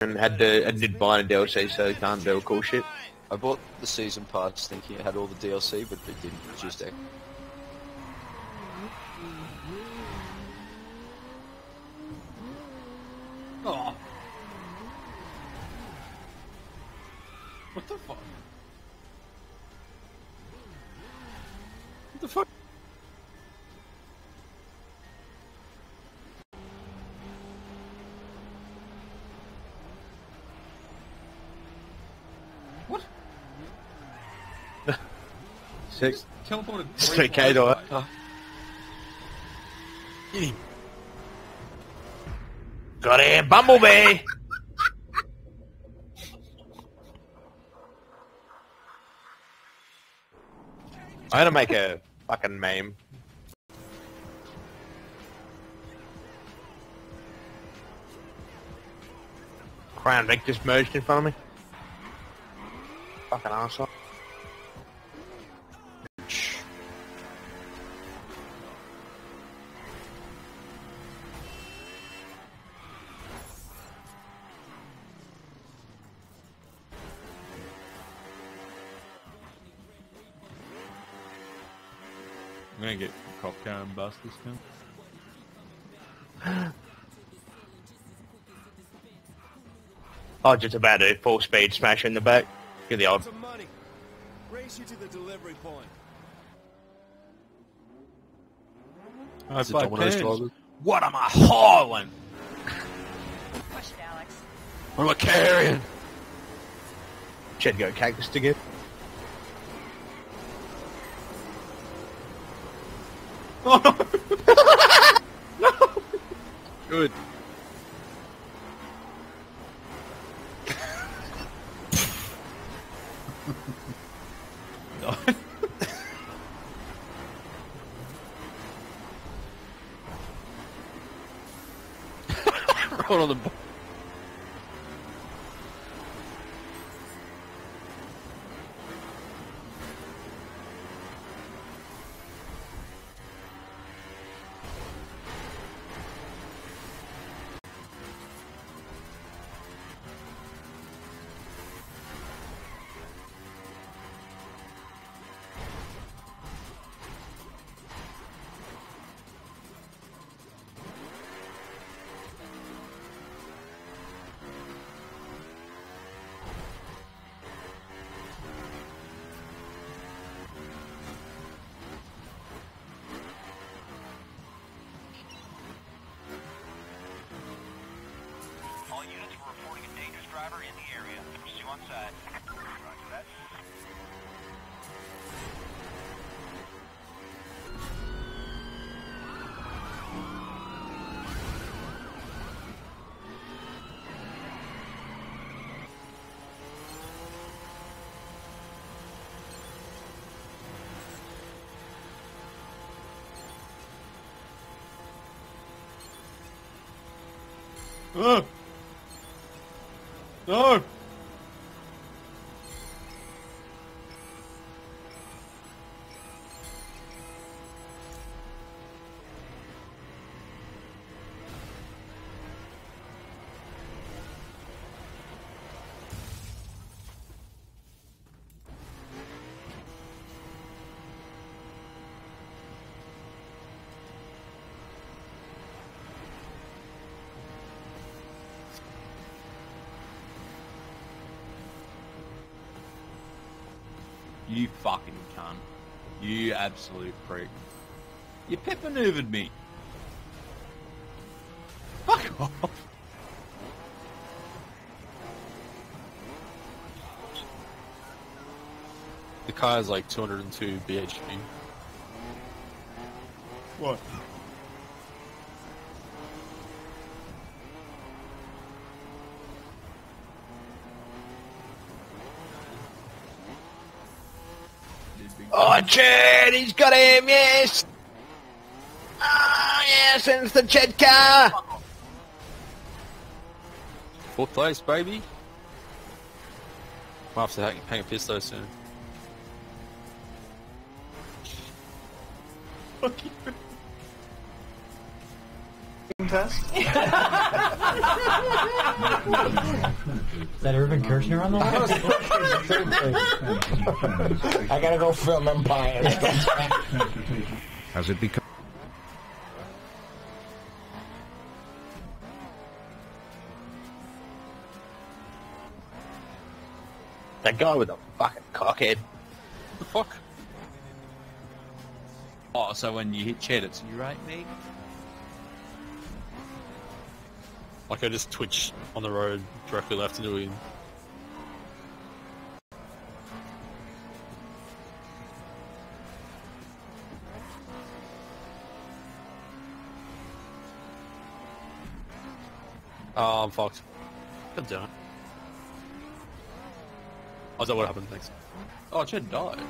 and had to and did buy a DLC, so you can't do cool shit. I bought the season pass thinking it had all the DLC, but it didn't. It's just a- Oh. What the fuck? What the fuck? Six. Teleported three K to it. Get him. Got him, Bumblebee! I'm gonna make a fucking meme. Crown Vic just merged in front of me. Fucking arsehole. Gonna get cop car and bust this time. Oh, just about to full speed smash in the back. Get the old. Race you to the delivery point. I Is it Domino's drivers? What am I hauling? Push it, Alex. What am I carrying? Should go cactus to get. Good. Roll on the. Pursue on side. Roger that. No! You fucking cunt. You absolute prick. You pep maneuvered me. Fuck off. The car is like 202 bhp. What? Oh, Chad, he's got him, yes! Ah, yes, and it's the Ched car! Fourth place, baby. Might have to hang, hang a pisto soon. Fuck you. Is that Irvin Kershner on the I line? I gotta go film Empire. Has it become? that guy with the fucking cockhead. the fuck? Oh, so when you hit Chet, it's you right, me? Like I just twitch on the road directly left into him. Oh, I'm fucked. God damn it. Oh, is that what happened? Thanks. Oh, Chet died.